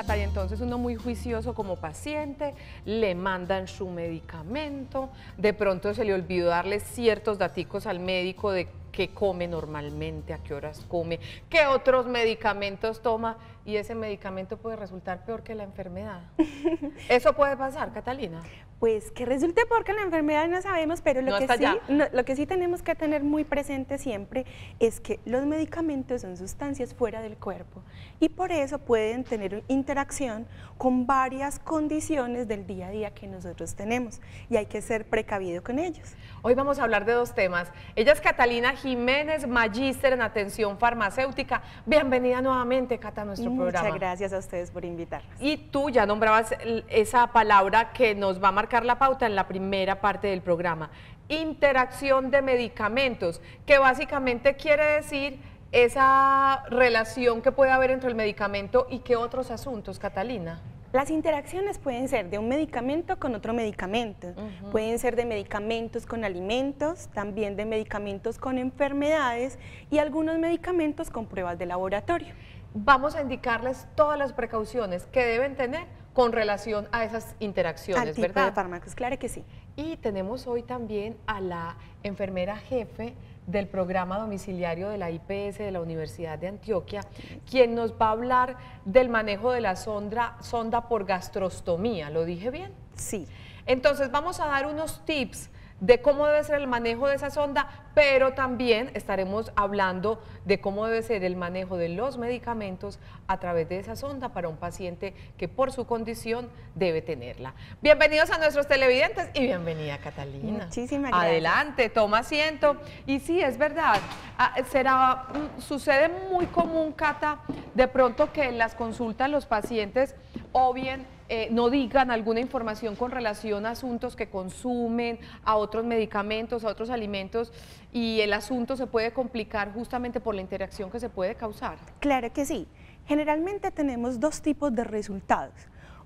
Cata, y entonces uno muy juicioso como paciente, le mandan su medicamento, de pronto se le olvidó darle ciertos daticos al médico de qué come normalmente, a qué horas come, qué otros medicamentos toma y ese medicamento puede resultar peor que la enfermedad. ¿Eso puede pasar, Catalina? Pues que resulte peor que la enfermedad no sabemos, pero lo, que sí, lo que sí tenemos que tener muy presente siempre es que los medicamentos son sustancias fuera del cuerpo y por eso pueden tener interacción con varias condiciones del día a día que nosotros tenemos y hay que ser precavido con ellos. Hoy vamos a hablar de dos temas. Ella es Catalina Jiménez, magíster en atención farmacéutica. Bienvenida nuevamente, Cata, a nuestro programa. Muchas gracias a ustedes por invitarnos. Y tú ya nombrabas esa palabra que nos va a marcar la pauta en la primera parte del programa. Interacción de medicamentos, que básicamente quiere decir esa relación que puede haber entre el medicamento y qué otros asuntos, Catalina. Las interacciones pueden ser de un medicamento con otro medicamento, pueden ser de medicamentos con alimentos, también de medicamentos con enfermedades y algunos medicamentos con pruebas de laboratorio. Vamos a indicarles todas las precauciones que deben tener con relación a esas interacciones, Al tipo de fármacos, claro que sí. Y tenemos hoy también a la enfermera jefe del programa domiciliario de la IPS de la Universidad de Antioquia, quien nos va a hablar del manejo de la sonda, sonda por gastrostomía. ¿Lo dije bien? Sí. Entonces vamos a dar unos tips de cómo debe ser el manejo de esa sonda, pero también estaremos hablando de cómo debe ser el manejo de los medicamentos a través de esa sonda para un paciente que por su condición debe tenerla. Bienvenidos a nuestros televidentes y bienvenida Catalina. Muchísimas gracias. Adelante, toma asiento. Y sí, es verdad, ah, será, mm, sucede muy común, Cata, de pronto que en las consultas los pacientes o bien eh, no digan alguna información con relación a asuntos que consumen, a otros medicamentos, a otros alimentos, y el asunto se puede complicar justamente por la interacción que se puede causar. Claro que sí. Generalmente tenemos dos tipos de resultados.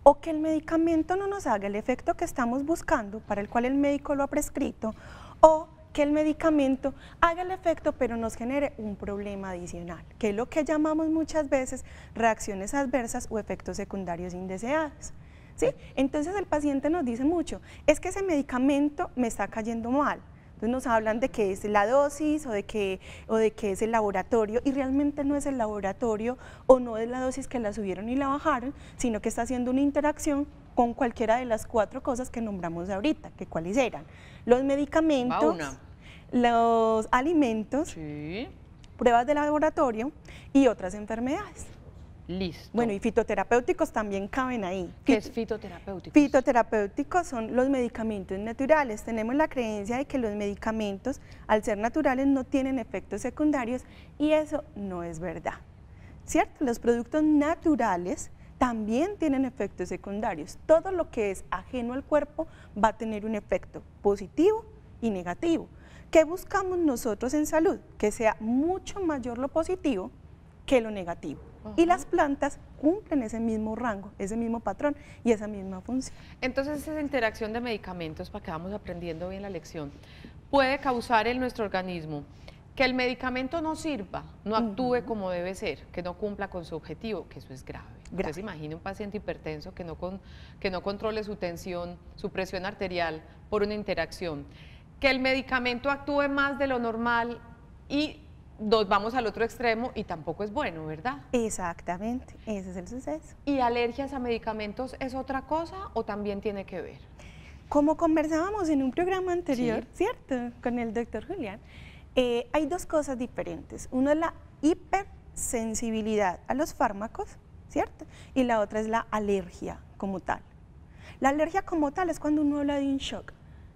O que el medicamento no nos haga el efecto que estamos buscando, para el cual el médico lo ha prescrito, o que el medicamento haga el efecto pero nos genere un problema adicional, que es lo que llamamos muchas veces reacciones adversas o efectos secundarios indeseados. ¿sí? Entonces el paciente nos dice mucho, es que ese medicamento me está cayendo mal, entonces nos hablan de que es la dosis o de que, o de que es el laboratorio y realmente no es el laboratorio o no es la dosis que la subieron y la bajaron, sino que está haciendo una interacción con cualquiera de las cuatro cosas que nombramos ahorita, que cuáles eran. Los medicamentos, los alimentos, pruebas de laboratorio y otras enfermedades. Listo. Bueno, y fitoterapéuticos también caben ahí. ¿Qué es fitoterapéuticos? Fitoterapéuticos son los medicamentos naturales. Tenemos la creencia de que los medicamentos, al ser naturales, no tienen efectos secundarios y eso no es verdad. ¿Cierto? Los productos naturales también tienen efectos secundarios. Todo lo que es ajeno al cuerpo va a tener un efecto positivo y negativo. ¿Qué buscamos nosotros en salud? Que sea mucho mayor lo positivo que lo negativo. Y las plantas cumplen ese mismo rango, ese mismo patrón y esa misma función. Entonces esa interacción de medicamentos, para que vamos aprendiendo bien la lección, puede causar en nuestro organismo que el medicamento no sirva, no actúe como debe ser, que no cumpla con su objetivo, que eso es grave. Entonces imagine un paciente hipertenso que no, que no controle su tensión, su presión arterial por una interacción. Que el medicamento actúe más de lo normal y nos vamos al otro extremo y tampoco es bueno, ¿verdad? Exactamente, ese es el suceso. ¿Y alergias a medicamentos es otra cosa o también tiene que ver? Como conversábamos en un programa anterior, ¿cierto? Con el doctor Julián, eh, hay dos cosas diferentes. Uno es la hipersensibilidad a los fármacos, Y la otra es la alergia como tal. La alergia como tal es cuando uno habla de un shock,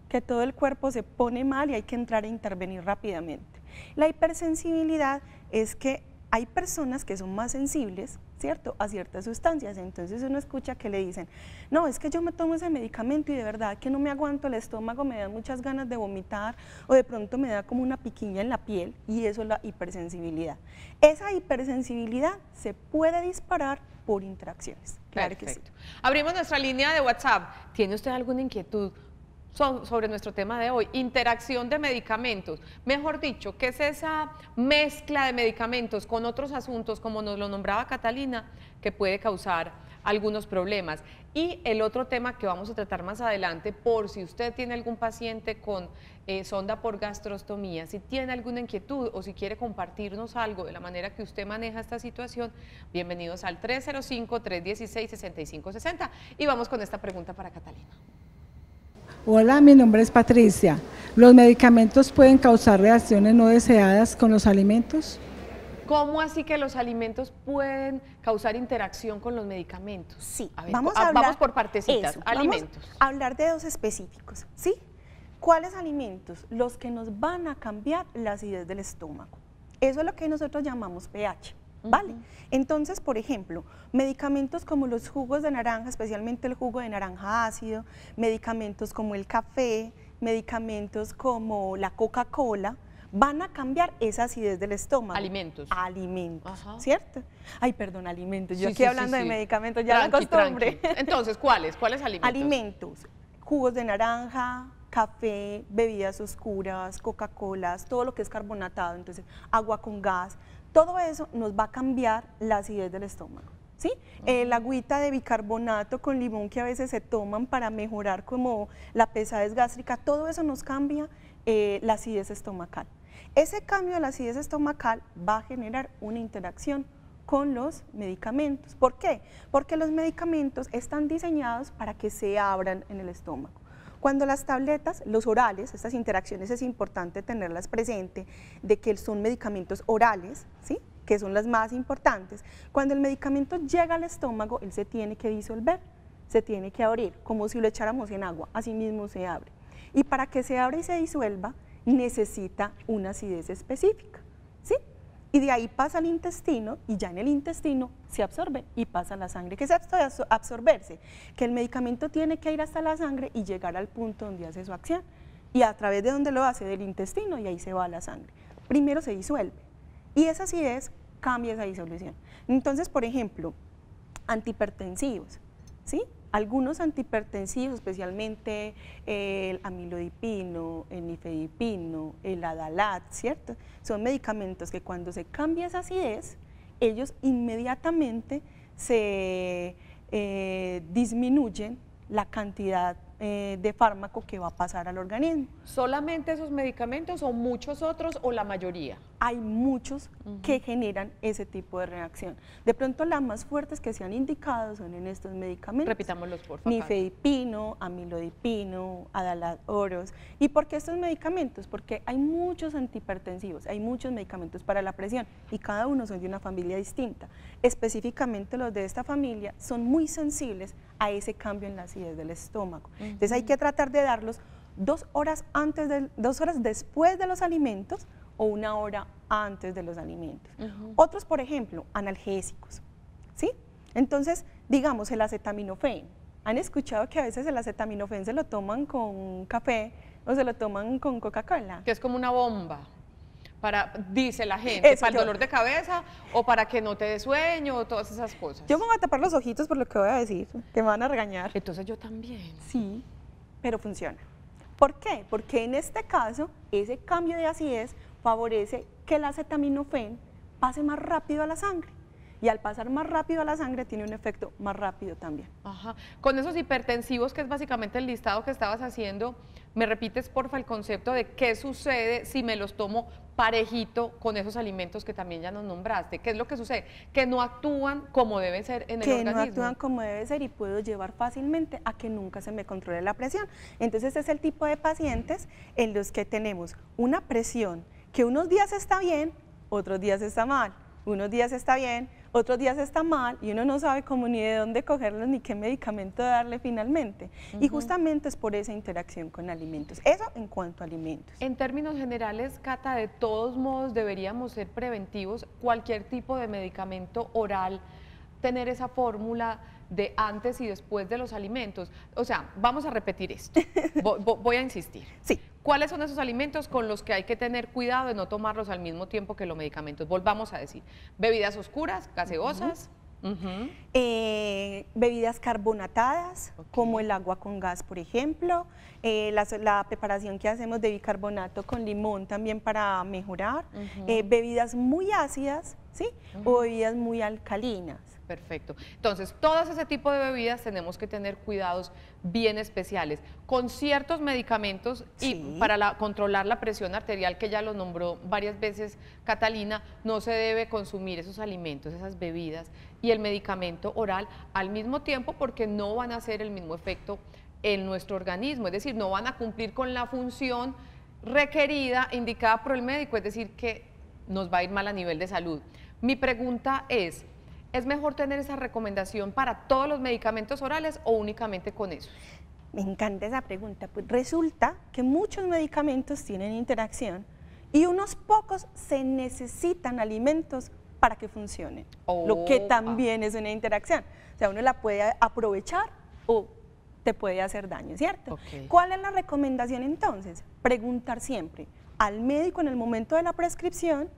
que todo el cuerpo se pone mal y hay que entrar a intervenir rápidamente. La hipersensibilidad es que hay personas que son más sensibles, ¿cierto?, a ciertas sustancias. Entonces uno escucha que le dicen, no, es que yo me tomo ese medicamento y de verdad que no me aguanto el estómago, me da muchas ganas de vomitar o de pronto me da como una piquiña en la piel y eso es la hipersensibilidad. Esa hipersensibilidad se puede disparar por interacciones. Claro que sí. Abrimos nuestra línea de WhatsApp. ¿Tiene usted alguna inquietud? Sobre nuestro tema de hoy, interacción de medicamentos. Mejor dicho, ¿qué es esa mezcla de medicamentos con otros asuntos, como nos lo nombraba Catalina, que puede causar algunos problemas. Y el otro tema que vamos a tratar más adelante, por si usted tiene algún paciente con eh, sonda por gastrostomía, si tiene alguna inquietud o si quiere compartirnos algo de la manera que usted maneja esta situación, bienvenidos al 305-316-6560 y vamos con esta pregunta para Catalina. Hola, mi nombre es Patricia. ¿Los medicamentos pueden causar reacciones no deseadas con los alimentos? ¿Cómo así que los alimentos pueden causar interacción con los medicamentos? Sí, vamos, a hablar, vamos por partecitas. alimentos. Vamos a hablar de dos específicos, ¿sí? ¿Cuáles alimentos? Los que nos van a cambiar la acidez del estómago. Eso es lo que nosotros llamamos pH. ¿Vale? Entonces, por ejemplo, medicamentos como los jugos de naranja, especialmente el jugo de naranja ácido, medicamentos como el café, medicamentos como la Coca-Cola, van a cambiar esa acidez del estómago. Alimentos. Alimentos, ¿cierto? Ay, perdón, alimentos. Yo estoy hablando de medicamentos, ya la costumbre. Entonces, ¿cuáles? ¿Cuáles alimentos? Alimentos, jugos de naranja, café, bebidas oscuras, Coca-Colas, todo lo que es carbonatado, entonces agua con gas, todo eso nos va a cambiar la acidez del estómago. ¿Sí? El agüita de bicarbonato con limón que a veces se toman para mejorar como la pesadez gástrica, todo eso nos cambia eh, la acidez estomacal. Ese cambio de la acidez estomacal va a generar una interacción con los medicamentos. ¿Por qué? Porque los medicamentos están diseñados para que se abran en el estómago. Cuando las tabletas, los orales, estas interacciones es importante tenerlas presente, de que son medicamentos orales, ¿sí? que son las más importantes, cuando el medicamento llega al estómago, él se tiene que disolver, se tiene que abrir, como si lo echáramos en agua, así mismo se abre. Y para que se abra y se disuelva, necesita una acidez específica. Y de ahí pasa al intestino y ya en el intestino se absorbe y pasa a la sangre. ¿Qué es absorberse? Que el medicamento tiene que ir hasta la sangre y llegar al punto donde hace su acción y a través de donde lo hace, del intestino y ahí se va a la sangre. Primero se disuelve y esa acidez cambia esa disolución. Entonces, por ejemplo, antihipertensivos, ¿sí? Algunos antihipertensivos, especialmente el amilodipino, el nifedipino, el adalat, ¿cierto? Son medicamentos que cuando se cambia esa acidez, ellos inmediatamente se eh, disminuyen la cantidad eh, de fármaco que va a pasar al organismo. ¿Solamente esos medicamentos o muchos otros o la mayoría? Hay muchos que generan ese tipo de reacción. De pronto las más fuertes que se han indicado son en estos medicamentos. Repitámoslos por favor. Nifedipino, amilodipino, oros. ¿Y por qué estos medicamentos? Porque hay muchos antihipertensivos, hay muchos medicamentos para la presión y cada uno son de una familia distinta. Específicamente los de esta familia son muy sensibles a ese cambio en la acidez del estómago. Entonces hay que tratar de darlos dos horas, antes de, dos horas después de los alimentos o una hora antes de los alimentos. Otros, por ejemplo, analgésicos. ¿sí? Entonces, digamos, el acetaminofén. ¿Han escuchado que a veces el acetaminofén se lo toman con café o se lo toman con Coca-Cola? Que es como una bomba para, dice la gente, para el dolor de cabeza o para que no te dé sueño o todas esas cosas. Yo me voy a tapar los ojitos por lo que voy a decir, que me van a regañar. Entonces yo también. Sí, pero funciona. ¿Por qué? Porque en este caso, ese cambio de acidez favorece que el acetaminofén pase más rápido a la sangre y al pasar más rápido a la sangre tiene un efecto más rápido también. Ajá. Con esos hipertensivos, que es básicamente el listado que estabas haciendo, ¿me repites porfa el concepto de qué sucede si me los tomo parejito con esos alimentos que también ya nos nombraste? ¿Qué es lo que sucede? Que no actúan como debe ser en el organismo. Que no actúan como debe ser y puedo llevar fácilmente a que nunca se me controle la presión. Entonces es el tipo de pacientes en los que tenemos una presión que unos días está bien, otros días está mal, unos días está bien, otros días está mal y uno no sabe cómo ni de dónde cogerlo ni qué medicamento darle finalmente. Y justamente es por esa interacción con alimentos. Eso en cuanto a alimentos. En términos generales, Cata, de todos modos deberíamos ser preventivos. Cualquier tipo de medicamento oral, tener esa fórmula de antes y después de los alimentos. O sea, vamos a repetir esto. voy a insistir. Sí. ¿Cuáles son esos alimentos con los que hay que tener cuidado de no tomarlos al mismo tiempo que los medicamentos? Volvamos a decir, bebidas oscuras, gaseosas. Eh, bebidas carbonatadas, como el agua con gas, por ejemplo, eh, la, preparación que hacemos de bicarbonato con limón también para mejorar, eh, bebidas muy ácidas, ¿sí? O bebidas muy alcalinas. Perfecto. Entonces, todas ese tipo de bebidas tenemos que tener cuidados bien especiales. Con ciertos medicamentos y para controlar la presión arterial, que ya lo nombró varias veces Catalina, no se debe consumir esos alimentos, esas bebidas y el medicamento oral al mismo tiempo porque no van a hacer el mismo efecto en nuestro organismo, es decir, no van a cumplir con la función requerida, indicada por el médico, es decir, que nos va a ir mal a nivel de salud. Mi pregunta es, ¿es mejor tener esa recomendación para todos los medicamentos orales o únicamente con eso? Me encanta esa pregunta. Pues resulta que muchos medicamentos tienen interacción y unos pocos se necesitan alimentos para que funcionen, lo que también es una interacción. O sea, uno la puede aprovechar o te puede hacer daño, ¿cierto? ¿Cuál es la recomendación entonces? Preguntar siempre al médico en el momento de la prescripción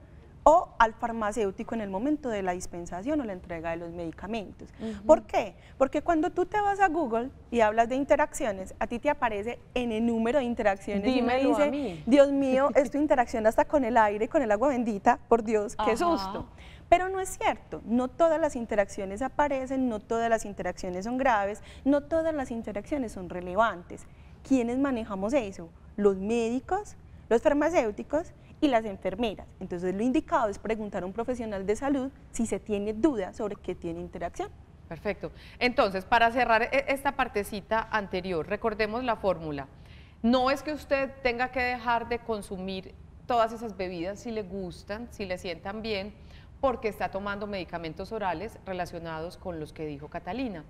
o al farmacéutico en el momento de la dispensación o la entrega de los medicamentos. ¿Por qué? Porque cuando tú te vas a Google y hablas de interacciones, a ti te aparece en el número de interacciones y me dice, Dios mío, esto interacciona hasta con el aire, con el agua bendita, por Dios, qué susto. Pero no es cierto, no todas las interacciones aparecen, no todas las interacciones son graves, no todas las interacciones son relevantes. ¿Quiénes manejamos eso? Los médicos, los farmacéuticos y las enfermeras. Entonces lo indicado es preguntar a un profesional de salud si se tiene duda sobre qué tiene interacción. Perfecto. Entonces, para cerrar e, esta partecita anterior, recordemos la fórmula. No es que usted tenga que dejar de consumir todas esas bebidas si le gustan, si le sientan bien, porque está tomando medicamentos orales relacionados con los que dijo Catalina.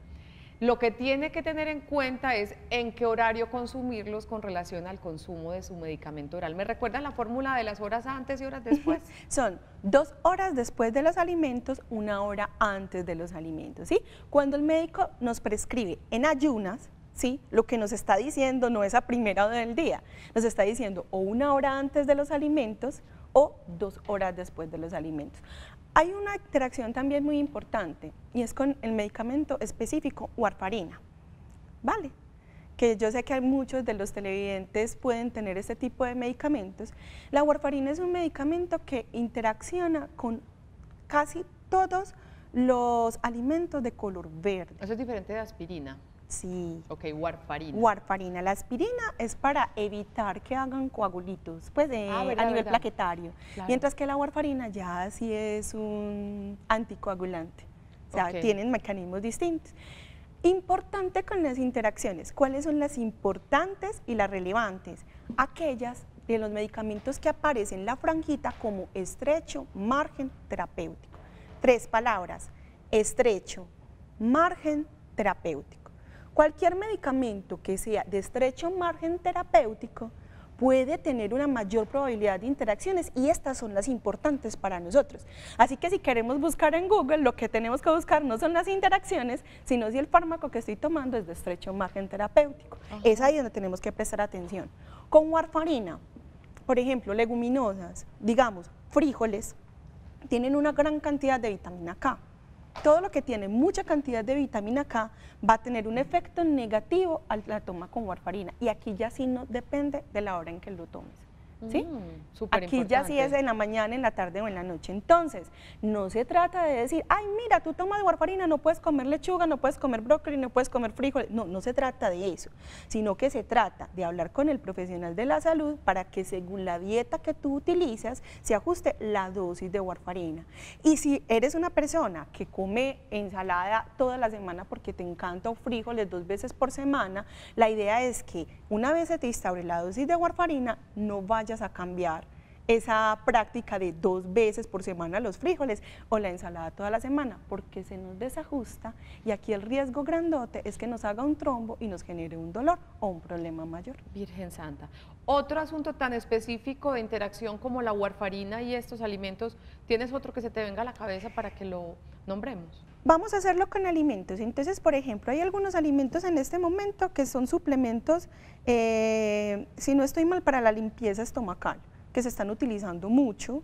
Lo que tiene que tener en cuenta es en qué horario consumirlos con relación al consumo de su medicamento oral. ¿Me recuerdan la fórmula de las horas antes y horas después? Son dos horas después de los alimentos, una hora antes de los alimentos. ¿sí? Cuando el médico nos prescribe en ayunas, ¿sí? Lo que nos está diciendo no es a primera hora del día, nos está diciendo o una hora antes de los alimentos o dos horas después de los alimentos. Hay una interacción también muy importante y es con el medicamento específico warfarina, ¿vale? Que yo sé que muchos de los televidentes pueden tener este tipo de medicamentos. La warfarina es un medicamento que interacciona con casi todos los alimentos de color verde. Eso es diferente de aspirina. Sí. Ok, warfarina. Warfarina. La aspirina es para evitar que hagan coagulitos, pues ah, a nivel plaquetario. Mientras que la warfarina ya sí es un anticoagulante. O sea, tienen mecanismos distintos. Importante con las interacciones. ¿Cuáles son las importantes y las relevantes? Aquellas de los medicamentos que aparecen en la franjita como estrecho, margen, terapéutico. Tres palabras, estrecho, margen, terapéutico. Cualquier medicamento que sea de estrecho margen terapéutico puede tener una mayor probabilidad de interacciones y estas son las importantes para nosotros. Así que si queremos buscar en Google, lo que tenemos que buscar no son las interacciones, sino si el fármaco que estoy tomando es de estrecho margen terapéutico. Es ahí donde tenemos que prestar atención. Con warfarina, por ejemplo, leguminosas, digamos, frijoles, tienen una gran cantidad de vitamina K todo lo que tiene mucha cantidad de vitamina K va a tener un efecto negativo al la toma con warfarina. Y aquí ya sí no depende de la hora en que lo tomes. ¿Sí? Mm, Aquí ya sí es en la mañana, en la tarde o en la noche. Entonces, no se trata de decir, ay, mira, tú tomas warfarina, no puedes comer lechuga, no puedes comer brócoli, no puedes comer frijoles. No, no se trata de eso, sino que se trata de hablar con el profesional de la salud para que según la dieta que tú utilizas, se ajuste la dosis de warfarina. Y si eres una persona que come ensalada toda la semana porque te encanta o frijoles dos veces por semana, la idea es que una vez se te instaure la dosis de warfarina, no vayas a cambiar esa práctica de dos veces por semana los frijoles o la ensalada toda la semana, porque se nos desajusta y aquí el riesgo grandote es que nos haga un trombo y nos genere un dolor o un problema mayor. Virgen Santa. Otro asunto tan específico de interacción como la warfarina y estos alimentos, ¿tienes otro que se te venga a la cabeza para que lo nombremos? Vamos a hacerlo con alimentos. Entonces, por ejemplo, hay algunos alimentos en este momento que son suplementos, eh, si no estoy mal, para la limpieza estomacal, que se están utilizando mucho.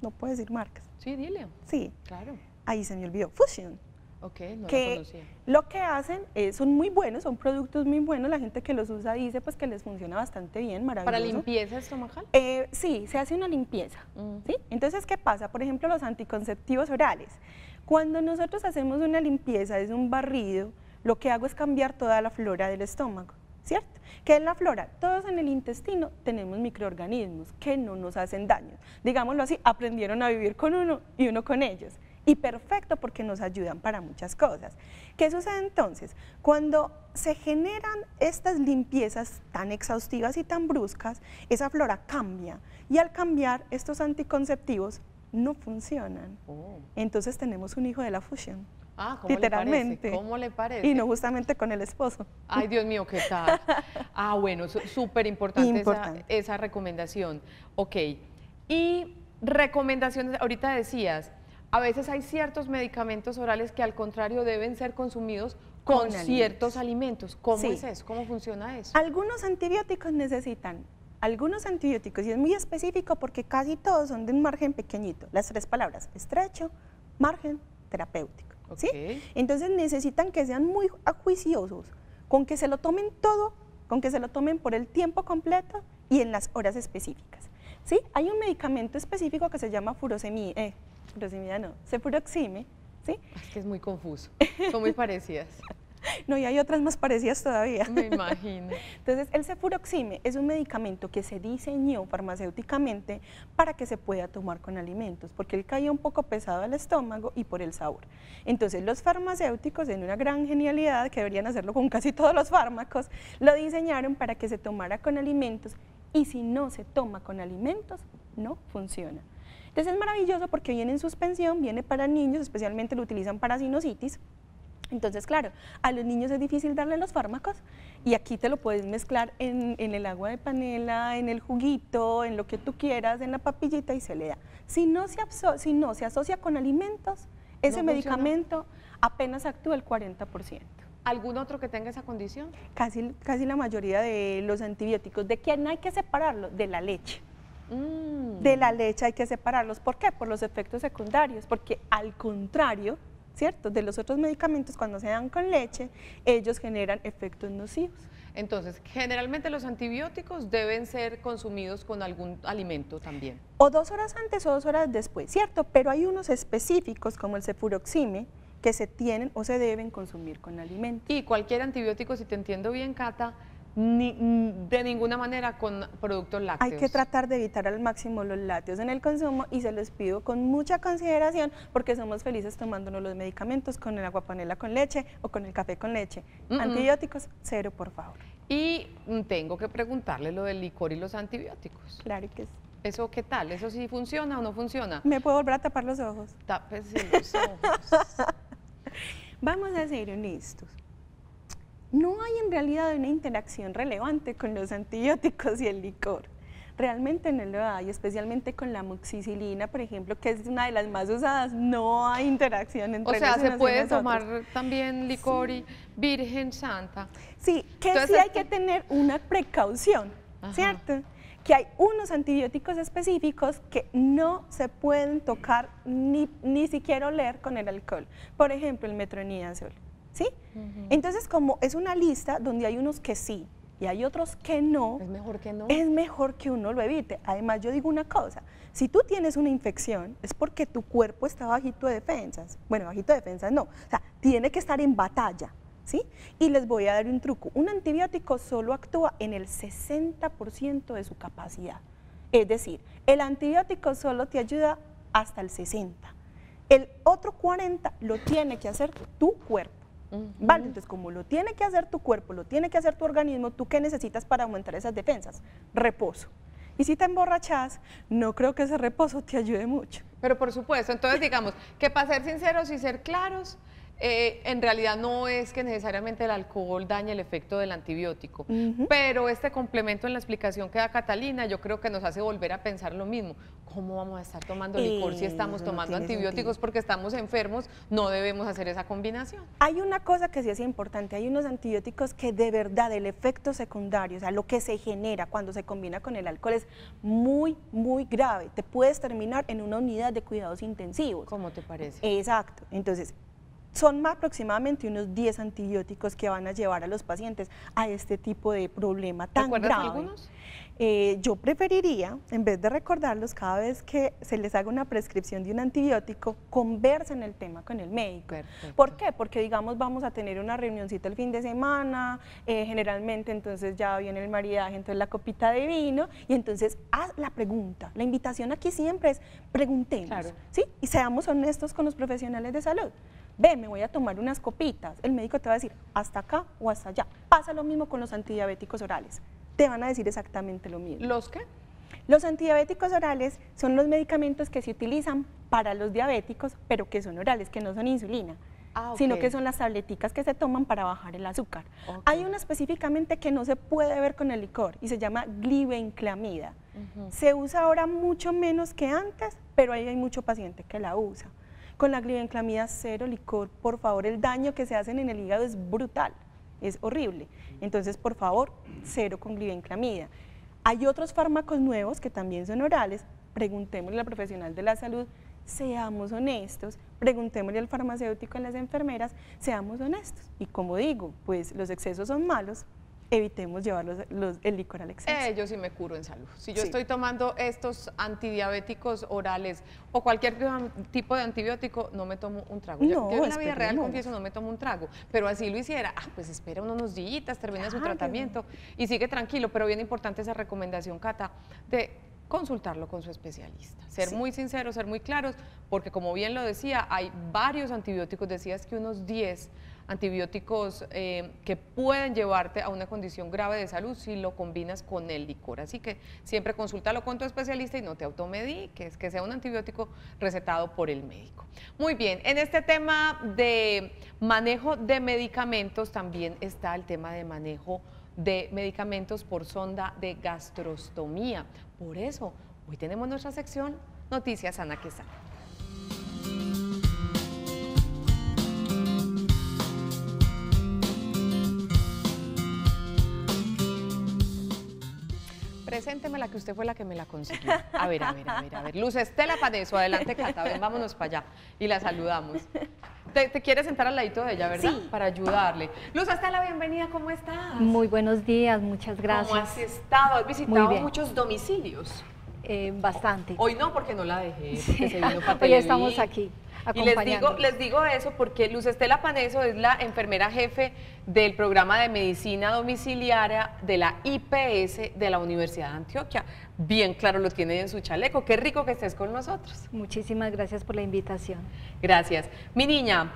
No puedo decir marcas. Sí, dile. Sí. Claro. Ahí se me olvidó. Fusion. Ok, no que lo conocía. lo que hacen es, son muy buenos, son productos muy buenos, la gente que los usa dice pues que les funciona bastante bien, maravilloso. ¿Para limpieza estomacal? Eh, sí, se hace una limpieza. Mm. ¿sí? Entonces, ¿qué pasa? Por ejemplo, los anticonceptivos orales. Cuando nosotros hacemos una limpieza, es un barrido, lo que hago es cambiar toda la flora del estómago, ¿cierto? ¿Qué es la flora? Todos en el intestino tenemos microorganismos que no nos hacen daño. Digámoslo así, aprendieron a vivir con uno y uno con ellos. Y perfecto porque nos ayudan para muchas cosas. ¿Qué sucede entonces? Cuando se generan estas limpiezas tan exhaustivas y tan bruscas, esa flora cambia. Y al cambiar, estos anticonceptivos no funcionan. Oh. Entonces tenemos un hijo de la fusión. Ah, ¿cómo Literalmente. le parece? ¿Cómo le parece? Y no justamente con el esposo. Ay, Dios mío, ¿qué tal? Ah, bueno, súper importante, esa, recomendación. Ok. Y recomendaciones, ahorita decías, a veces hay ciertos medicamentos orales que al contrario deben ser consumidos con, Con ciertos alimentos. ¿Cómo Sí. es eso? ¿Cómo funciona eso? Algunos antibióticos necesitan, algunos antibióticos, y es muy específico porque casi todos son de un margen pequeñito. Las tres palabras, estrecho, margen, terapéutico. ¿sí? Ok. Entonces necesitan que sean muy ajuiciosos, con que se lo tomen todo, con que se lo tomen por el tiempo completo y en las horas específicas. ¿sí? Hay un medicamento específico que se llama furosemida, eh, furosemida no, cefuroxime, ¿sí? Es que es muy confuso. Son muy parecidas. No, y hay otras más parecidas todavía. Me imagino. Entonces, el cefuroxime es un medicamento que se diseñó farmacéuticamente para que se pueda tomar con alimentos, porque él caía un poco pesado al estómago y por el sabor. Entonces, los farmacéuticos, en una gran genialidad, que deberían hacerlo con casi todos los fármacos, lo diseñaron para que se tomara con alimentos y si no se toma con alimentos, no funciona. Entonces, es maravilloso porque viene en suspensión, viene para niños, especialmente lo utilizan para sinusitis, entonces, claro, a los niños es difícil darle los fármacos y aquí te lo puedes mezclar en, en el agua de panela, en el juguito, en lo que tú quieras, en la papillita y se le da. Si no se, si no se asocia con alimentos, ese medicamento apenas actúa el 40%. ¿Algún otro que tenga esa condición? Casi, casi la mayoría de los antibióticos. ¿De quién hay que separarlos? De la leche. Mm. De la leche hay que separarlos. ¿Por qué? Por los efectos secundarios. Porque al contrario, ¿cierto? De los otros medicamentos, cuando se dan con leche, ellos generan efectos nocivos. Entonces, generalmente los antibióticos deben ser consumidos con algún alimento también. O dos horas antes o dos horas después, ¿cierto? Pero hay unos específicos, como el cefuroxime, que se tienen o se deben consumir con alimentos. Y cualquier antibiótico, si te entiendo bien, Cata, ni- de ninguna manera con productos lácteos. Hay que tratar de evitar al máximo los lácteos en el consumo y se los pido con mucha consideración porque somos felices tomándonos los medicamentos con el agua panela con leche o con el café con leche. Antibióticos, cero, por favor. Y tengo que preguntarle lo del licor y los antibióticos. Claro que sí. ¿Eso qué tal? ¿Eso sí funciona o no funciona? ¿Me puedo volver a tapar los ojos? Tápese los ojos. Vamos a ser honestos. No hay en realidad una interacción relevante con los antibióticos y el licor. Realmente no lo hay, especialmente con la moxicilina, por ejemplo, que es una de las más usadas. No hay interacción O entre sea, los se unos puede tomar también licor y Virgen Santa. Sí, que Entonces, sí hay que tener una precaución, Ajá. ¿cierto? Que hay unos antibióticos específicos que no se pueden tocar ni, ni siquiera oler con el alcohol. Por ejemplo, el metronidazol, ¿sí? Entonces, como es una lista donde hay unos que sí y hay otros que no, Es mejor que no. es mejor que uno lo evite. Además, yo digo una cosa, si tú tienes una infección es porque tu cuerpo está bajito de defensas. Bueno, bajito de defensas no, o sea, tiene que estar en batalla, ¿sí? Y les voy a dar un truco. Un antibiótico solo actúa en el 60% de su capacidad. Es decir, el antibiótico solo te ayuda hasta el 60%. El otro 40% lo tiene que hacer tu cuerpo. Vale, entonces como lo tiene que hacer tu cuerpo, lo tiene que hacer tu organismo, ¿tú qué necesitas para aumentar esas defensas? Reposo. Y si te emborrachas, no creo que ese reposo te ayude mucho. Pero por supuesto, entonces digamos que para ser sinceros y ser claros, eh, en realidad no es que necesariamente el alcohol dañe el efecto del antibiótico, pero este complemento en la explicación que da Catalina yo creo que nos hace volver a pensar lo mismo. ¿Cómo vamos a estar tomando licor si estamos no tomando antibióticos sentido. porque estamos enfermos? No debemos hacer esa combinación. Hay una cosa que sí es importante, hay unos antibióticos que de verdad el efecto secundario, o sea, lo que se genera cuando se combina con el alcohol es muy, muy grave. Te puedes terminar en una unidad de cuidados intensivos. ¿Cómo te parece? Exacto. Entonces, son aproximadamente unos 10 antibióticos que van a llevar a los pacientes a este tipo de problema tan grave. algunos? Eh, yo preferiría, en vez de recordarlos cada vez que se les haga una prescripción de un antibiótico, conversen el tema con el médico. ¿Por qué? Porque digamos vamos a tener una reunioncita el fin de semana, eh, generalmente entonces ya viene el maridaje, entonces la copita de vino, y entonces haz la pregunta. La invitación aquí siempre es preguntemos, ¿sí? Y seamos honestos con los profesionales de salud ve, me voy a tomar unas copitas, el médico te va a decir hasta acá o hasta allá. Pasa lo mismo con los antidiabéticos orales te van a decir exactamente lo mismo. ¿Los qué? Los antidiabéticos orales son los medicamentos que se utilizan para los diabéticos, pero que son orales, que no son insulina. Ah, sino que son las tableticas que se toman para bajar el azúcar. Hay una específicamente que no se puede ver con el licor y se llama glibenclamida. Se usa ahora mucho menos que antes, pero ahí hay mucho paciente que la usa. Con la glibenclamida cero licor, por favor, el daño que se hacen en el hígado es brutal es horrible. Entonces, por favor, cero con glibenclamida. Hay otros fármacos nuevos que también son orales, preguntémosle al profesional de la salud, seamos honestos, preguntémosle al farmacéutico, a las enfermeras, seamos honestos. Y como digo, pues los excesos son malos, evitemos llevar el licor al exceso. Eh, yo sí me curo en salud. Si yo estoy tomando estos antidiabéticos orales o cualquier tipo de antibiótico, no me tomo un trago. yo, en la vida real confieso, no me tomo un trago, pero así lo hiciera, ah, pues espera unos días, termina su tratamiento y sigue tranquilo, pero bien importante esa recomendación, Cata, de consultarlo con su especialista. Ser muy sinceros, ser muy claros, porque como bien lo decía, hay varios antibióticos, decías que unos 10 antibióticos eh, que pueden llevarte a una condición grave de salud si lo combinas con el licor. Así que siempre consúltalo con tu especialista y no te automediques, que sea un antibiótico recetado por el médico. Muy bien, en este tema de manejo de medicamentos también está el tema de manejo de medicamentos por sonda de gastrostomía. Por eso, hoy tenemos nuestra sección Noticias Ana Quesada. Presénteme la que usted fue la que me la consiguió. A ver, a ver, a ver, a ver. Luz Estela Padeso, adelante Cata, ven, vámonos para allá. Y la saludamos. Te, quieres sentar al ladito de ella, ¿verdad? Sí. Para ayudarle. Luz Estela, bienvenida, ¿cómo estás? Muy buenos días, muchas gracias. ¿Cómo has estado? ¿Has visitado muchos domicilios? Eh, bastante. Hoy no, porque no la dejé, porque se vino Hoy estamos aquí. Y les digo, les digo eso porque Luz Estela Paneso es la enfermera jefe del programa de medicina domiciliaria de la IPS de la Universidad de Antioquia. Bien claro lo tiene en su chaleco. Qué rico que estés con nosotros. Muchísimas gracias por la invitación. Gracias. Mi niña,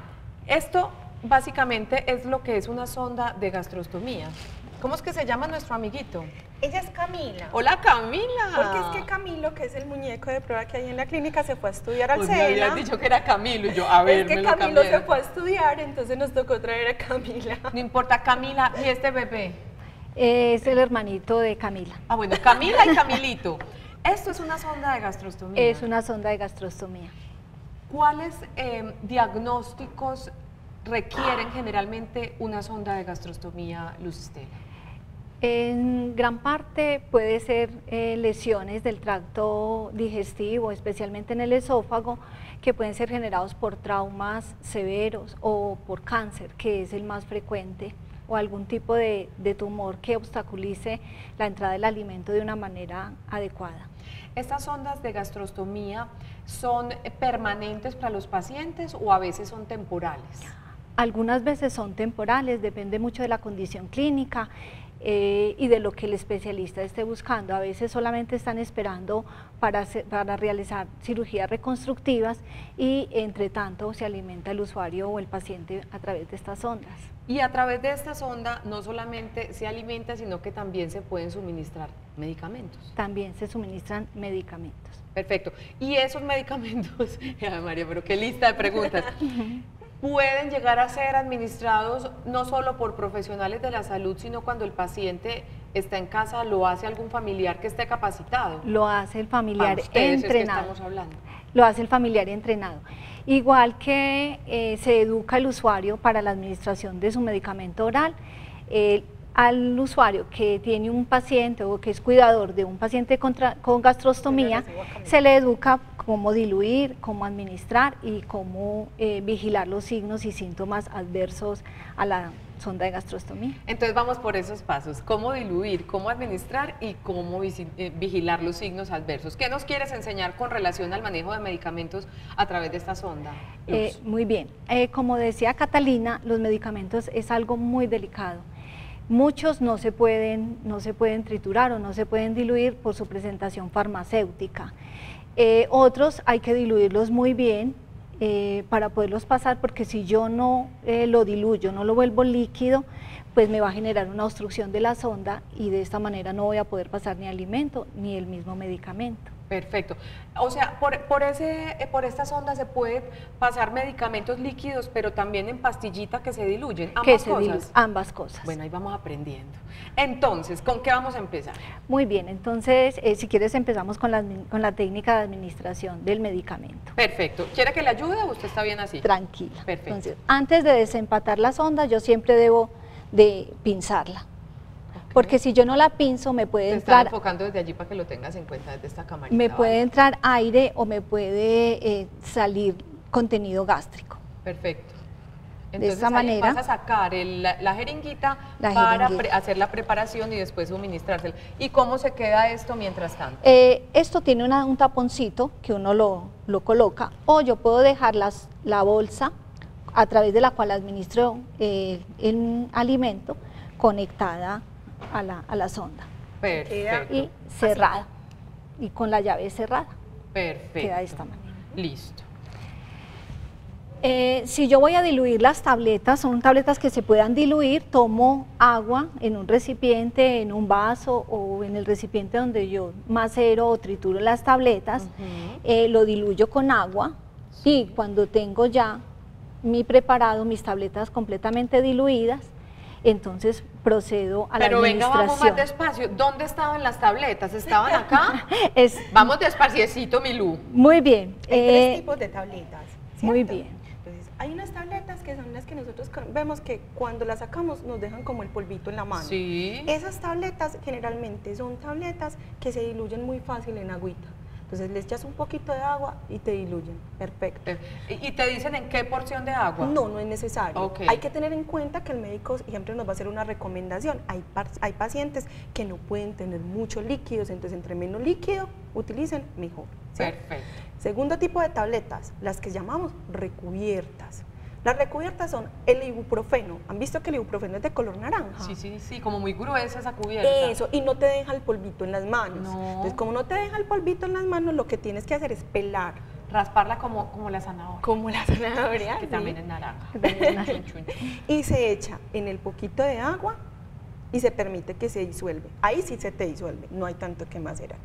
esto básicamente es lo que es una sonda de gastrostomía. ¿Cómo es que se llama nuestro amiguito? Ella es Camila. Hola Camila. Porque es que Camilo, que es el muñeco de prueba que hay en la clínica, se fue a estudiar al pues. Me habías dicho que era Camilo y yo, a ver, Es que Camilo se fue a estudiar, entonces nos tocó traer a Camila. No importa, Camila, ¿y este bebé? Es el hermanito de Camila. Ah, bueno, Camila y Camilito. Esto es una sonda de gastrostomía. Es una sonda de gastrostomía. ¿Cuáles eh, diagnósticos requieren generalmente una sonda de gastrostomía, Luz Estela? En gran parte puede ser eh, lesiones del tracto digestivo, especialmente en el esófago, que pueden ser generados por traumas severos o por cáncer, que es el más frecuente, o algún tipo de, de tumor que obstaculice la entrada del alimento de una manera adecuada. ¿Estas ondas de gastrostomía son permanentes para los pacientes o a veces son temporales? Algunas veces son temporales, depende mucho de la condición clínica eh, y de lo que el especialista esté buscando. A veces solamente están esperando para, para realizar cirugías reconstructivas y entre tanto se alimenta el usuario o el paciente a través de estas ondas. Y a través de esta sonda no solamente se alimenta, sino que también se pueden suministrar medicamentos. También se suministran medicamentos. Perfecto. Y esos medicamentos, María, pero qué lista de preguntas. pueden llegar a ser administrados no solo por profesionales de la salud, sino cuando el paciente está en casa, lo hace algún familiar que esté capacitado. Lo hace el familiar entrenado. Lo hace el familiar entrenado. Igual que eh, se educa el usuario para la administración de su medicamento oral, al usuario que tiene un paciente o que es cuidador de un paciente con gastrostomía, se le educa cómo diluir, cómo administrar y cómo eh, vigilar los signos y síntomas adversos a la sonda de gastrostomía. Entonces vamos por esos pasos, cómo diluir, cómo administrar y cómo eh, vigilar los signos adversos. ¿Qué nos quieres enseñar con relación al manejo de medicamentos a través de esta sonda? Eh, muy bien, como decía Catalina, los medicamentos es algo muy delicado Muchos no se, pueden, no se pueden triturar o no se pueden diluir por su presentación farmacéutica. Eh, otros hay que diluirlos muy bien eh, para poderlos pasar porque si yo no eh, lo diluyo, no lo vuelvo líquido, pues me va a generar una obstrucción de la sonda y de esta manera no voy a poder pasar ni alimento ni el mismo medicamento. Perfecto. O sea, por, ese, eh, por esta sonda se puede pasar medicamentos líquidos, pero también en pastillita que se diluyen. Ambas cosas. ambas cosas. Bueno, ahí vamos aprendiendo. Entonces, ¿con qué vamos a empezar? Muy bien, entonces, eh, si quieres empezamos con la, con la técnica de administración del medicamento. Perfecto. ¿Quiere que le ayude o usted está bien así? Tranquila. Perfecto. Entonces, antes de desempatar la sonda, yo siempre debo de pinzarla porque si yo no la pinzo me puede entrar... enfocando desde allí para que lo tengas en cuenta desde esta camarita. Me puede entrar aire o me puede eh, salir contenido gástrico. Perfecto. Entonces, de esta manera vas a sacar la, jeringuita para hacer la preparación y después suministrársela. ¿Y cómo se queda esto mientras tanto? Eh, esto tiene un taponcito que uno lo, coloca o yo puedo dejar las, la bolsa a través de la cual administro eh, el alimento conectada a la, a la sonda. Perfecto. Y cerrada. Y con la llave cerrada. Perfecto. Queda de esta manera. Listo. Eh, si yo voy a diluir las tabletas, son tabletas que se puedan diluir, tomo agua en un recipiente, en un vaso o en el recipiente donde yo macero o trituro las tabletas, eh, lo diluyo con agua y cuando tengo ya mi preparado, mis tabletas completamente diluidas, entonces procedo a la administración. Pero venga, vamos más despacio. ¿Dónde estaban las tabletas? ¿Estaban acá? es, vamos despaciecito, Milú. Muy bien. Hay tres eh, tipos de tabletas. Muy bien. Entonces, hay unas tabletas que son las que nosotros vemos que cuando las sacamos nos dejan como el polvito en la mano. Sí. Esas tabletas generalmente son tabletas que se diluyen muy fácil en agüita. Entonces le echas un poquito de agua y te diluyen. Perfecto. ¿Y te dicen en qué porción de agua? No, no es necesario. Hay que tener en cuenta que el médico siempre nos va a hacer una recomendación. Hay, hay pacientes que no pueden tener muchos líquidos, entonces entre menos líquido utilicen, mejor. Perfecto. Segundo tipo de tabletas, las que llamamos recubiertas. Las recubiertas son el ibuprofeno. ¿Han visto que el ibuprofeno es de color naranja? Sí, sí, sí, como muy gruesa esa cubierta. Eso, y no te deja el polvito en las manos. Entonces, como no te deja el polvito en las manos, lo que tienes que hacer es pelar. Rasparla como, como la zanahoria. Como la zanahoria. que también es naranja. y se echa en el poquito de agua y se permite que se disuelve. Ahí sí se te disuelve, no hay tanto que macerar.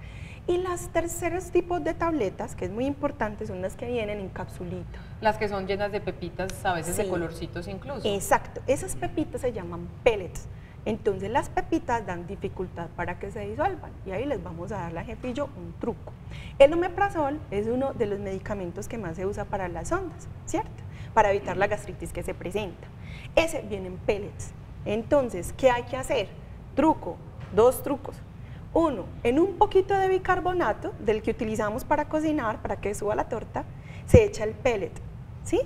Y las terceros tipos de tabletas, que es muy importante, son las que vienen en capsulita. Las que son llenas de pepitas, a veces de colorcitos incluso. Exacto, esas pepitas se llaman pellets. Entonces las pepitas dan dificultad para que se disuelvan y ahí les vamos a dar la jefillo un truco. El omeprazol es uno de los medicamentos que más se usa para las ondas, ¿cierto? Para evitar la gastritis que se presenta. Ese viene en pellets. Entonces, ¿qué hay que hacer? Truco, dos trucos. Uno, en un poquito de bicarbonato, del que utilizamos para cocinar, para que suba la torta, se echa el pellet, ¿sí?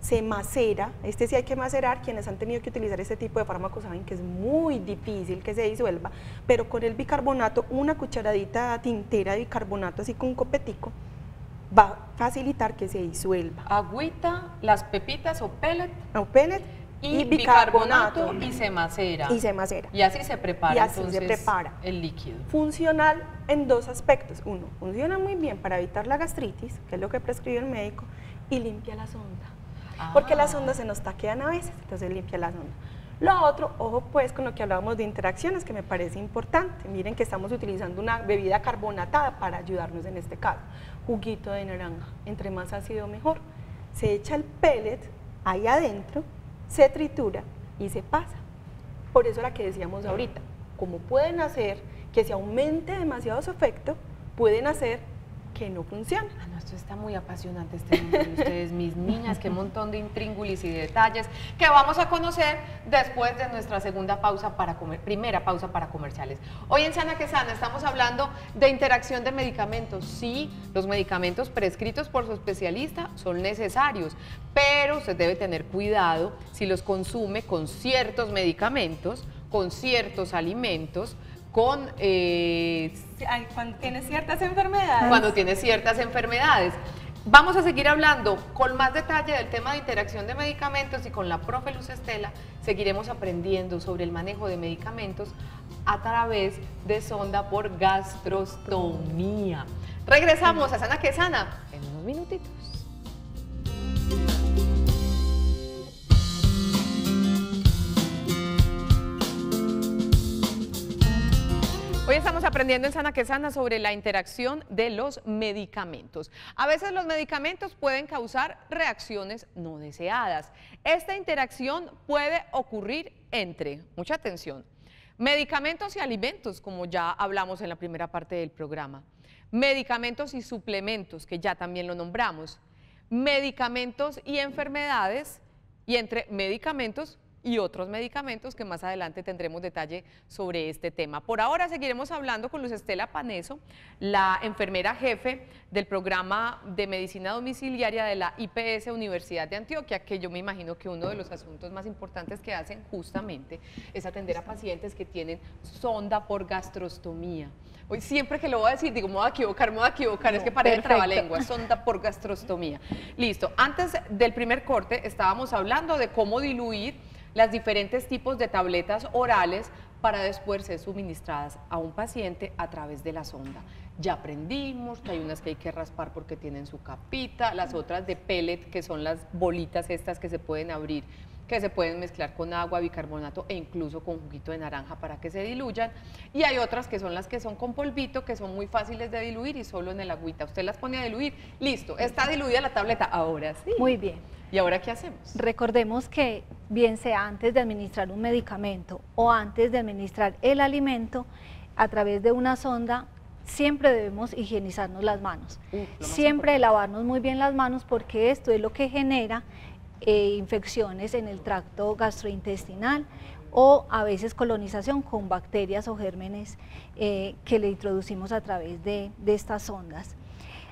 Se macera, este sí hay que macerar, quienes han tenido que utilizar este tipo de fármacos saben que es muy difícil que se disuelva, pero con el bicarbonato, una cucharadita tintera de bicarbonato así con un copetico, va a facilitar que se disuelva. Agüita, las pepitas o pellet. O pellet y, bicarbonato, y se macera. Y se macera. Y así se prepara entonces se prepara. el líquido. Funcional en dos aspectos. Uno, funciona muy bien para evitar la gastritis, que es lo que prescribe el médico, y limpia la sonda. Porque las ah. ondas se nos taquean a veces, entonces limpia la sonda. Lo otro, ojo pues con lo que hablábamos de interacciones, que me parece importante. Miren que estamos utilizando una bebida carbonatada para ayudarnos en este caso. Juguito de naranja, entre más ácido mejor. Se echa el pellet ahí adentro se tritura y se pasa. Por eso la que decíamos ahorita, como pueden hacer que se aumente demasiado su efecto, pueden hacer que no funcione. Está muy apasionante este mundo de ustedes, mis niñas, qué montón de intríngulis y detalles que vamos a conocer después de nuestra segunda pausa para comer, primera pausa para comerciales. Hoy en Sana que Sana estamos hablando de interacción de medicamentos. Sí, los medicamentos prescritos por su especialista son necesarios, pero usted debe tener cuidado si los consume con ciertos medicamentos, con ciertos alimentos, con... Eh, cuando tiene ciertas enfermedades. Cuando tiene ciertas enfermedades. Vamos a seguir hablando con más detalle del tema de interacción de medicamentos y con la profe Luz Estela seguiremos aprendiendo sobre el manejo de medicamentos a través de sonda por gastrostomía. Regresamos a Sana que Sana en unos minutitos. Hoy estamos aprendiendo en Sana que Sana sobre la interacción de los medicamentos. A veces los medicamentos pueden causar reacciones no deseadas. Esta interacción puede ocurrir entre, mucha atención, medicamentos y alimentos, como ya hablamos en la primera parte del programa, medicamentos y suplementos, que ya también lo nombramos, medicamentos y enfermedades, y entre medicamentos y otros medicamentos que más adelante tendremos detalle sobre este tema. Por ahora seguiremos hablando con Luz Estela Paneso, la enfermera jefe del programa de medicina domiciliaria de la IPS Universidad de Antioquia, que yo me imagino que uno de los asuntos más importantes que hacen justamente es atender a pacientes que tienen sonda por gastrostomía. Hoy siempre que lo voy a decir, digo, me voy a equivocar, me voy a equivocar, es que para el trabalengua, sonda por gastrostomía. Listo, antes del primer corte estábamos hablando de cómo diluir las diferentes tipos de tabletas orales para después ser suministradas a un paciente a través de la sonda. Ya aprendimos que hay unas que hay que raspar porque tienen su capita, las otras de pellet, que son las bolitas estas que se pueden abrir, que se pueden mezclar con agua, bicarbonato e incluso con juguito de naranja para que se diluyan. Y hay otras que son las que son con polvito, que son muy fáciles de diluir y solo en el agüita. Usted las pone a diluir, listo, está diluida la tableta, ahora sí. Muy bien. ¿Y ahora qué hacemos? Recordemos que bien sea antes de administrar un medicamento o antes de administrar el alimento, a través de una sonda, siempre debemos higienizarnos las manos. siempre lavarnos muy bien las manos porque esto es lo que genera eh, infecciones en el tracto gastrointestinal o a veces colonización con bacterias o gérmenes eh, que le introducimos a través de estas sondas.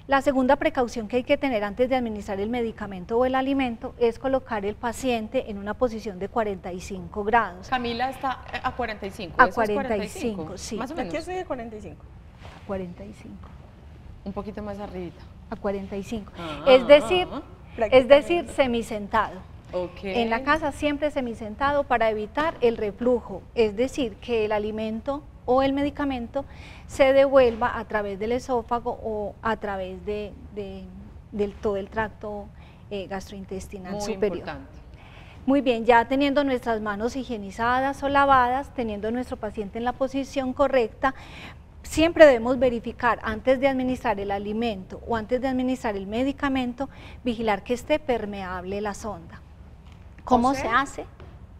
La segunda precaución que hay que tener antes de administrar el medicamento o el alimento es colocar el paciente en una posición de 45 grados. Camila está a 45. A 45, sí. Más o menos. Aquí estoy a 45. A 45. Un poquito más arribita. A 45. Ah, es decir, ah, es decir, semisentado. Okay. En la casa siempre semisentado para evitar el reflujo, es decir, que el alimento o el medicamento se devuelva a través del esófago o a través de, todo el tracto eh, gastrointestinal Muy superior. Importante. Muy bien, ya teniendo nuestras manos higienizadas o lavadas, teniendo nuestro paciente en la posición correcta, siempre debemos verificar antes de administrar el alimento o antes de administrar el medicamento, vigilar que esté permeable la sonda. ¿Cómo se hace?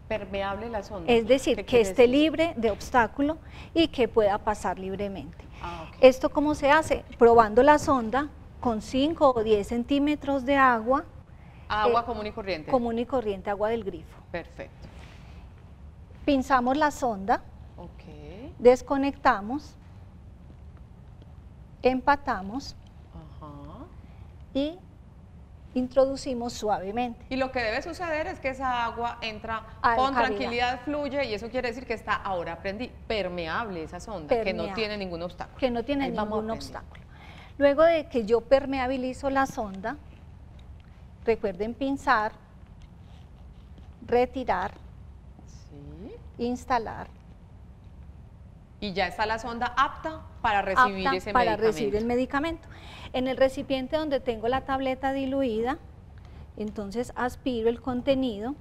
permeable la sonda. Es decir, que esté libre de obstáculo y que pueda pasar libremente. Ah, ¿Esto cómo se hace? Probando la sonda con 5 o 10 centímetros de agua. Agua eh, común y corriente. Común y corriente, agua del grifo. Perfecto. Pinzamos la sonda, okay. desconectamos, empatamos Ajá. y introducimos suavemente. Y lo que debe suceder es que esa agua entra con tranquilidad, fluye y eso quiere decir que está ahora permeable esa sonda, que no tiene ningún obstáculo. Que no tiene ningún obstáculo. Luego de que yo permeabilizo la sonda, recuerden pinzar, retirar, instalar. Y ya está la sonda apta para recibir ese para recibir el medicamento. En el recipiente donde tengo la tableta diluida, entonces aspiro el contenido.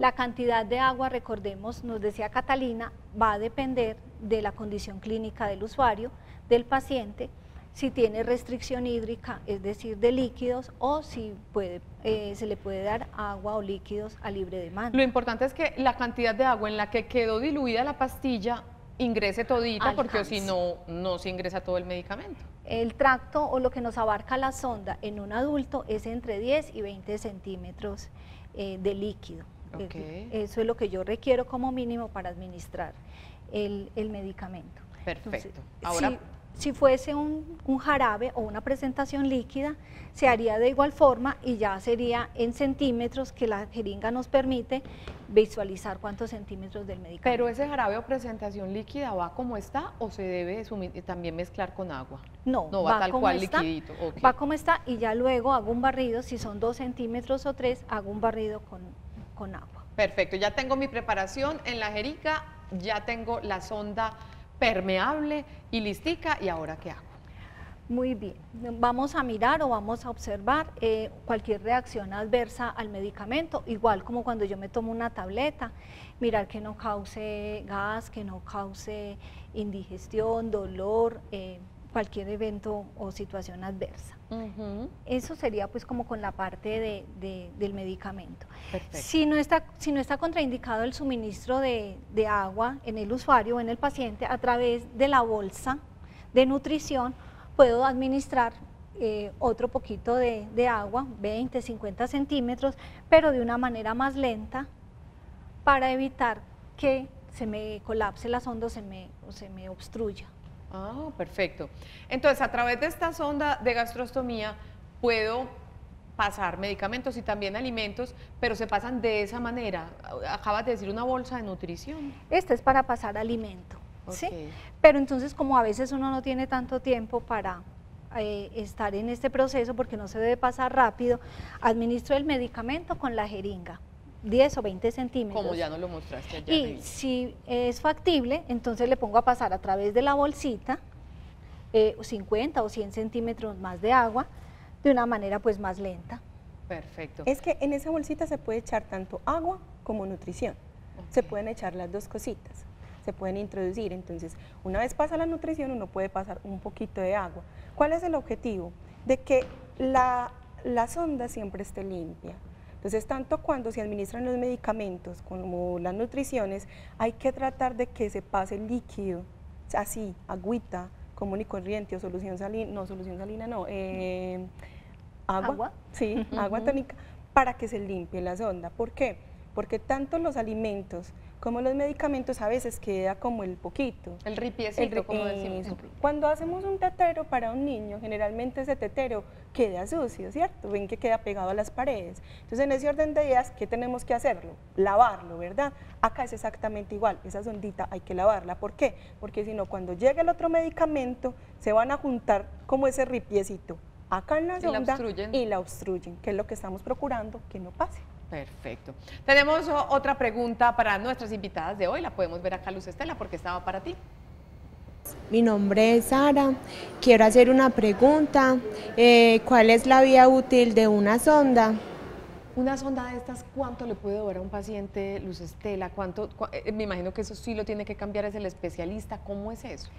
La cantidad de agua, recordemos, nos decía Catalina, va a depender de la condición clínica del usuario, del paciente, si tiene restricción hídrica, es decir, de líquidos, o si puede, eh, se le puede dar agua o líquidos a libre demanda. Lo importante es que la cantidad de agua en la que quedó diluida la pastilla ingrese todita, porque si no, no se ingresa todo el medicamento. el tracto o lo que nos abarca la sonda en un adulto es entre 10 y 20 centímetros eh, de líquido. Eso es lo que yo requiero como mínimo para administrar el, medicamento. Perfecto. Ahora, si fuese un, jarabe o una presentación líquida, se haría de igual forma y ya sería en centímetros que la jeringa nos permite visualizar cuántos centímetros del medicamento. Pero ese jarabe o presentación líquida va como está o se debe también mezclar con agua? No, no va, tal cual liquidito. Va como está y ya luego hago un barrido, si son dos centímetros o tres, hago un barrido con, con agua. Perfecto, ya tengo mi preparación en la jeringa, ya tengo la sonda permeable y listica, ¿y ahora qué hago? Muy bien, vamos a mirar o vamos a observar eh, cualquier reacción adversa al medicamento, igual como cuando yo me tomo una tableta, mirar que no cause gas, que no cause indigestión, dolor, eh, cualquier evento o situación adversa. Eso sería pues como con la parte del medicamento. Si no, está, si no está contraindicado el suministro de, agua en el usuario o en el paciente, a través de la bolsa de nutrición puedo administrar eh, otro poquito de, agua, 20, 50 centímetros, pero de una manera más lenta para evitar que se me colapse la sonda se me, o se me obstruya. Ah, perfecto. Entonces, a través de esta sonda de gastrostomía puedo pasar medicamentos y también alimentos, pero se pasan de esa manera. Acabas de decir una bolsa de nutrición. Esta es para pasar alimento, ¿sí? Pero entonces, como a veces uno no tiene tanto tiempo para eh, estar en este proceso, porque no se debe pasar rápido, administro el medicamento con la jeringa. 10 o 20 centímetros. Como ya no lo mostraste allá. Y si es factible, entonces le pongo a pasar a través de la bolsita 50 eh, o 100 centímetros más de agua de una manera pues más lenta. Perfecto. Es que en esa bolsita se puede echar tanto agua como nutrición. Se pueden echar las dos cositas, se pueden introducir. Entonces, una vez pasa la nutrición, uno puede pasar un poquito de agua. ¿Cuál es el objetivo? De que la, la sonda siempre esté limpia. Entonces, tanto cuando se administran los medicamentos como las nutriciones, hay que tratar de que se pase líquido, así, agüita, común y corriente o solución salina, no, solución salina no, eh, agua, sí, agua tónica, para que se limpie la sonda. ¿Por qué? Porque tanto los alimentos como los medicamentos a veces queda como el poquito. El ripiecito, como decimos. Cuando hacemos un tetero para un niño, generalmente ese tetero queda sucio, ¿cierto? Ven que queda pegado a las paredes. Entonces, en ese orden de ideas, ¿qué tenemos que hacerlo? Lavarlo, ¿verdad? Acá es exactamente igual, esa sondita hay que lavarla. ¿Por qué? Porque si no, cuando llegue el otro medicamento, se van a juntar como ese ripiecito acá en la sonda y la obstruyen, que es lo que estamos procurando que no pase. Perfecto. Tenemos otra pregunta para nuestras invitadas de hoy. La podemos ver acá, Luz Estela, porque estaba para ti. Mi nombre es Sara. Quiero hacer una pregunta. Eh, ¿Cuál es la vía útil de una sonda? Una sonda de estas, ¿cuánto le puede dar a un paciente, Luz Estela? ¿Cuánto, eh, me imagino que eso sí lo tiene que cambiar, es el especialista. ¿Cómo es eso?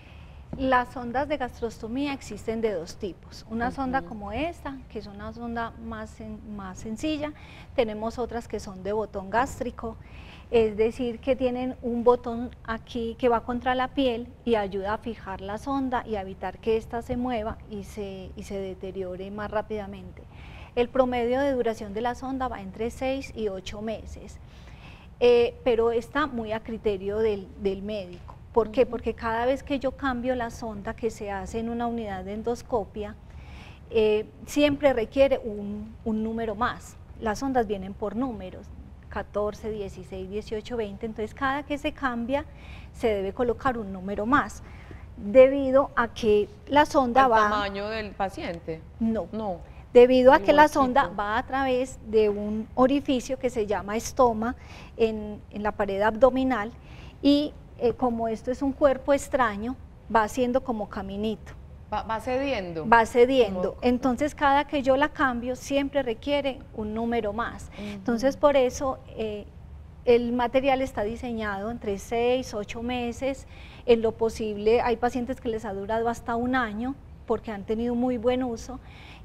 Las sondas de gastrostomía existen de dos tipos. Una sonda como esta, que es una sonda más, más sencilla. Tenemos otras que son de botón gástrico, es decir, que tienen un botón aquí que va contra la piel y ayuda a fijar la sonda y a evitar que ésta se mueva y se, se deteriore más rápidamente. El promedio de duración de la sonda va entre 6 y 8 meses, eh, pero está muy a criterio del, del médico. ¿Por qué? Porque cada vez que yo cambio la sonda que se hace en una unidad de endoscopia, eh, siempre requiere un, número más. Las ondas vienen por números, 14, 16, 18, 20, entonces cada que se cambia se debe colocar un número más, debido a que la sonda va... ¿El tamaño del paciente? No. No. Debido a que la sonda va a través de un orificio que se llama estoma en, en la pared abdominal y eh, como esto es un cuerpo extraño, va haciendo como caminito. Va, cediendo. Va cediendo. Entonces, cada que yo la cambio, siempre requiere un número más. Entonces, por eso eh, el material está diseñado entre 6, 8 meses. En lo posible, hay pacientes que les ha durado hasta un año porque han tenido muy buen uso.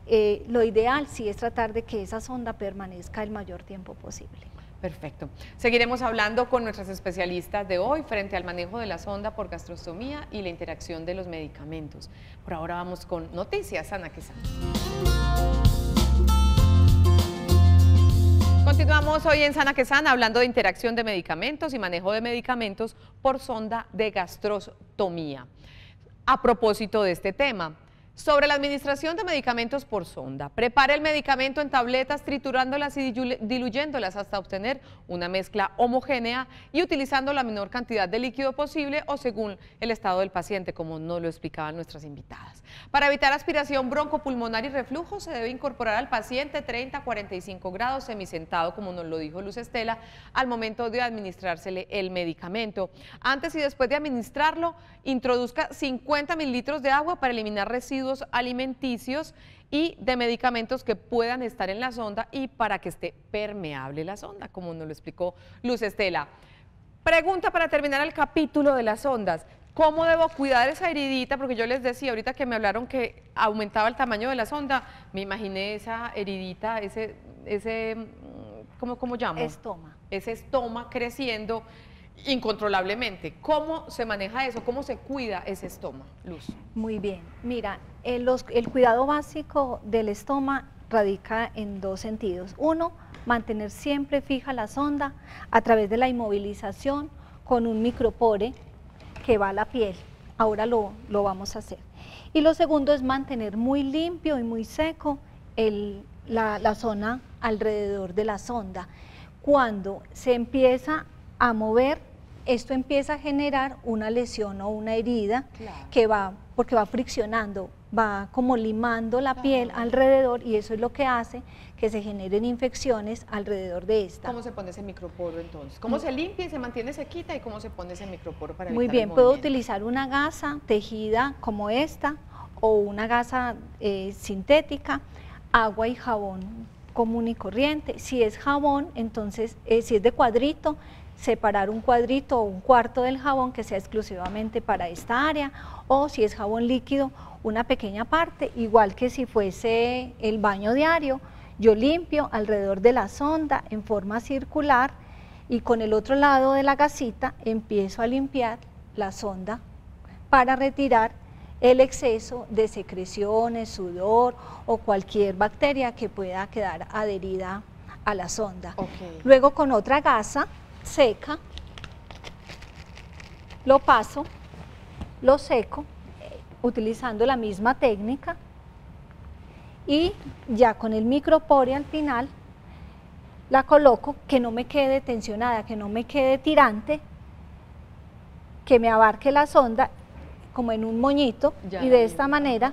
Eh, lo ideal sí es tratar de que esa sonda permanezca el mayor tiempo posible. Perfecto. Seguiremos hablando con nuestras especialistas de hoy frente al manejo de la sonda por gastrostomía y la interacción de los medicamentos. Por ahora vamos con noticias, Ana Quesada. Continuamos hoy en Sana Quesana hablando de interacción de medicamentos y manejo de medicamentos por sonda de gastrostomía. A propósito de este tema, sobre la administración de medicamentos por sonda. Prepare el medicamento en tabletas triturándolas y diluyéndolas hasta obtener una mezcla homogénea y utilizando la menor cantidad de líquido posible o según el estado del paciente, como nos lo explicaban nuestras invitadas. Para evitar aspiración broncopulmonar y reflujo se debe incorporar al paciente 30 a 45 grados semisentado, como nos lo dijo Luz Estela, al momento de administrársele el medicamento. Antes y después de administrarlo, introduzca 50 mililitros de agua para eliminar residuos alimenticios y de medicamentos que puedan estar en la sonda y para que esté permeable la sonda, como nos lo explicó Luz Estela. Pregunta para terminar el capítulo de las ondas. ¿Cómo debo cuidar esa heridita? Porque yo les decía ahorita que me hablaron que aumentaba el tamaño de la sonda, me imaginé esa heridita, ese, ese ¿cómo, cómo llamo? Estoma. Ese estoma creciendo incontrolablemente. ¿Cómo se maneja eso? ¿Cómo se cuida ese estoma, Luz? Muy bien. Mira, el, el cuidado básico del estoma radica en dos sentidos. Uno, mantener siempre fija la sonda a través de la inmovilización con un micropore que va a la piel. Ahora lo, lo vamos a hacer. Y lo segundo es mantener muy limpio y muy seco el, la, la zona alrededor de la sonda. Cuando se empieza a mover esto empieza a generar una lesión o una herida que va, porque va friccionando, va como limando la piel alrededor y eso es lo que hace que se generen infecciones alrededor de esta. ¿Cómo se pone ese microporo entonces? ¿Cómo se limpia y se mantiene sequita y cómo se pone ese microporo para Muy bien, puedo utilizar una gasa tejida como esta o una gasa eh, sintética, agua y jabón común y corriente. Si es jabón, entonces, eh, si es de cuadrito, separar un cuadrito o un cuarto del jabón que sea exclusivamente para esta área o si es jabón líquido una pequeña parte, igual que si fuese el baño diario, yo limpio alrededor de la sonda en forma circular y con el otro lado de la gasita empiezo a limpiar la sonda para retirar el exceso de secreciones, sudor o cualquier bacteria que pueda quedar adherida a la sonda. Luego con otra gasa seca, lo paso, lo seco, utilizando la misma técnica y ya con el micropore al final la coloco que no me quede tensionada, que no me quede tirante, que me abarque la sonda como en un moñito y de esta manera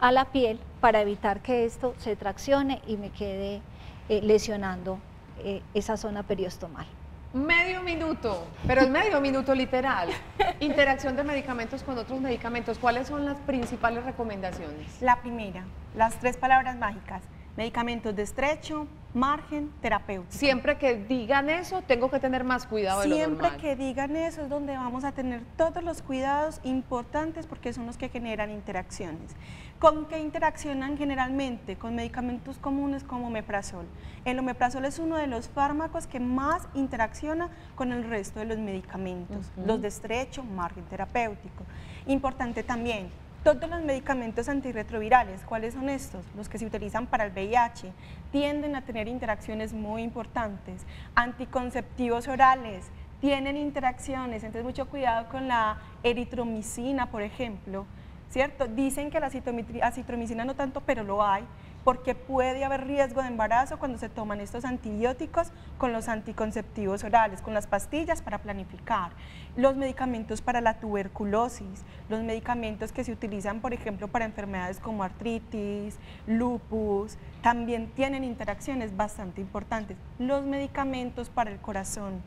a la piel para evitar que esto se traccione y me quede eh, lesionando eh, esa zona periostomal. Medio minuto, pero es medio minuto literal. Interacción de medicamentos con otros medicamentos. ¿Cuáles son las principales recomendaciones? La primera, las tres palabras mágicas. Medicamentos de estrecho, margen, terapéutico. Siempre que digan eso, tengo que tener más cuidado Siempre que digan eso es donde vamos a tener todos los cuidados importantes porque son los que generan interacciones. ¿Con qué interaccionan generalmente? Con medicamentos comunes como omeprazol. El omeprazol es uno de los fármacos que más interacciona con el resto de los medicamentos, los de estrecho, margen terapéutico. Importante también, todos los medicamentos antirretrovirales, ¿cuáles son estos? Los que se utilizan para el VIH, tienden a tener interacciones muy importantes. Anticonceptivos orales, tienen interacciones, entonces mucho cuidado con la eritromicina, por ejemplo, ¿cierto? Dicen que la citromicina no tanto, pero lo hay, porque puede haber riesgo de embarazo cuando se toman estos antibióticos con los anticonceptivos orales, con las pastillas para planificar, los medicamentos para la tuberculosis, los medicamentos que se utilizan, por ejemplo, para enfermedades como artritis, lupus, también tienen interacciones bastante importantes. Los medicamentos para el corazón,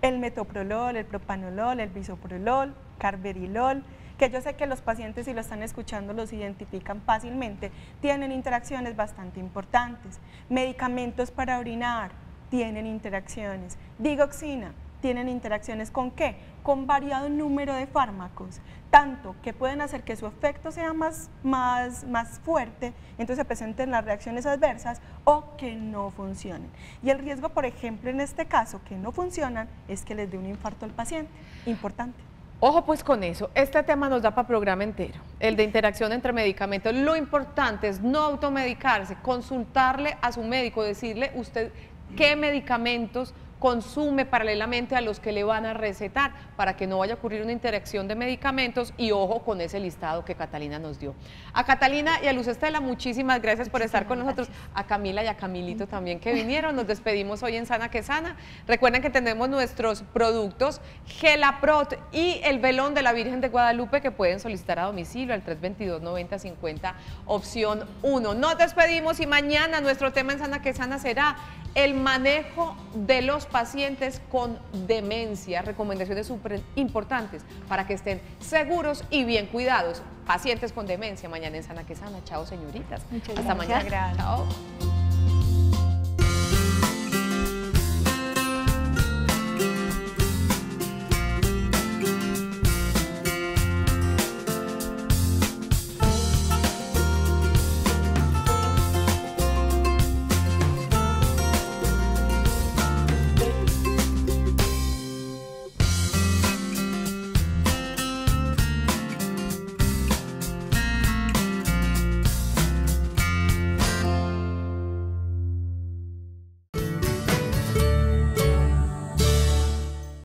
el metoprolol, el propanolol, el bisoprolol, carverilol, que yo sé que los pacientes si lo están escuchando los identifican fácilmente, tienen interacciones bastante importantes. Medicamentos para orinar tienen interacciones. Digoxina tienen interacciones con qué? Con variado número de fármacos, tanto que pueden hacer que su efecto sea más, más, más fuerte, entonces se presenten las reacciones adversas, o que no funcionen. Y el riesgo, por ejemplo, en este caso, que no funcionan, es que les dé un infarto al paciente. Importante. Ojo pues con eso, este tema nos da para programa entero, el de interacción entre medicamentos. Lo importante es no automedicarse, consultarle a su médico, decirle usted qué medicamentos consume paralelamente a los que le van a recetar para que no vaya a ocurrir una interacción de medicamentos y ojo con ese listado que Catalina nos dio. A Catalina y a Luz Estela, muchísimas gracias por estar con nosotros. A Camila y a Camilito también que vinieron. Nos despedimos hoy en Sana que Sana. Recuerden que tenemos nuestros productos Gelaprot y el velón de la Virgen de Guadalupe que pueden solicitar a domicilio al 322-9050 opción 1. Nos despedimos y mañana nuestro tema en Sana que Sana será el manejo de los pacientes con demencia, recomendaciones súper importantes para que estén seguros y bien cuidados. Pacientes con demencia, mañana en Sana que Sana. Chao, señoritas. Muchas Hasta gracias. mañana. Chao.